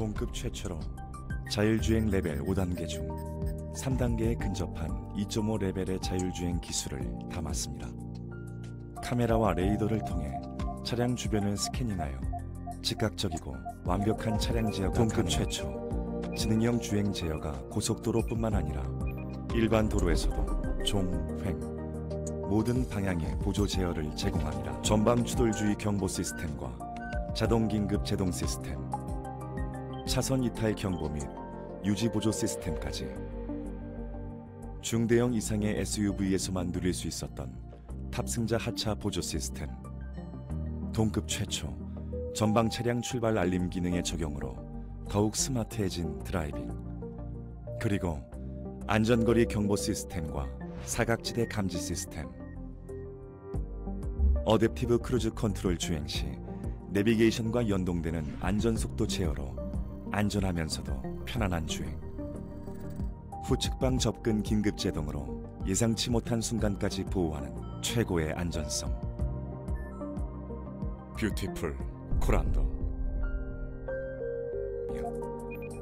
동급 최초로 자율주행 레벨 5단계 중 3단계에 근접한 2.5 레벨의 자율주행 기술을 담았습니다. 카메라와 레이더를 통해 차량 주변을 스캐닝하여 즉각적이고 완벽한 차량 제어가 동급 최초 지능형 주행 제어가 고속도로뿐만 아니라 일반 도로에서도 종횡 모든 방향의 보조 제어를 제공합니다. 전방 추돌주의 경보 시스템과 자동 긴급 제동 시스템, 차선 이탈 경보 및 유지 보조 시스템까지 중대형 이상의 SUV에서만 누릴 수 있었던 탑승자 하차 보조 시스템, 동급 최초 전방 차량 출발 알림 기능의 적용으로 더욱 스마트해진 driving, 그리고 안전거리 경보 시스템과 사각지대 감지 시스템, adaptive cruise control 주행 시 내비게이션과 연동되는 안전속도 제어로 안전하면서도 편안한 주행. 후측방 접근 긴급 제동으로 예상치 못한 순간까지 보호하는 최고의 안전성. beautiful 코란도.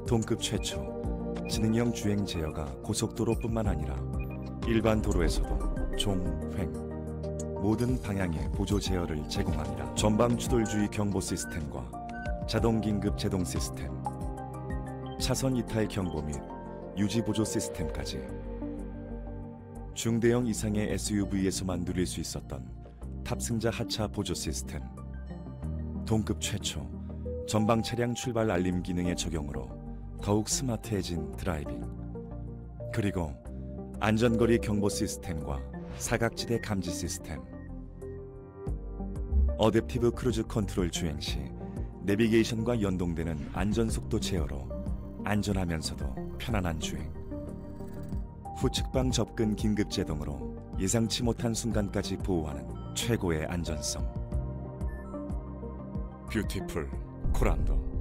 동급 최초 지능형 주행 제어가 고속도로뿐만 아니라 일반 도로에서도 종횡 모든 방향의 보조 제어를 제공합니다. 전방 추돌주의 경보 시스템과 자동 긴급 제동 시스템, 차선 이탈 경보 및 유지 보조 시스템까지 중대형 이상의 SUV에서만 누릴 수 있었던 탑승자 하차 보조 시스템, 동급 최초 전방 차량 출발 알림 기능의 적용으로 더욱 스마트해진 driving, 그리고 안전거리 경보 시스템과 사각지대 감지 시스템, adaptive cruise control 주행 시 내비게이션과 연동되는 안전속도 제어로 안전하면서도 편안한 주행. 후측방 접근 긴급 제동으로 예상치 못한 순간까지 보호하는 최고의 안전성. 뷰티풀 코란도.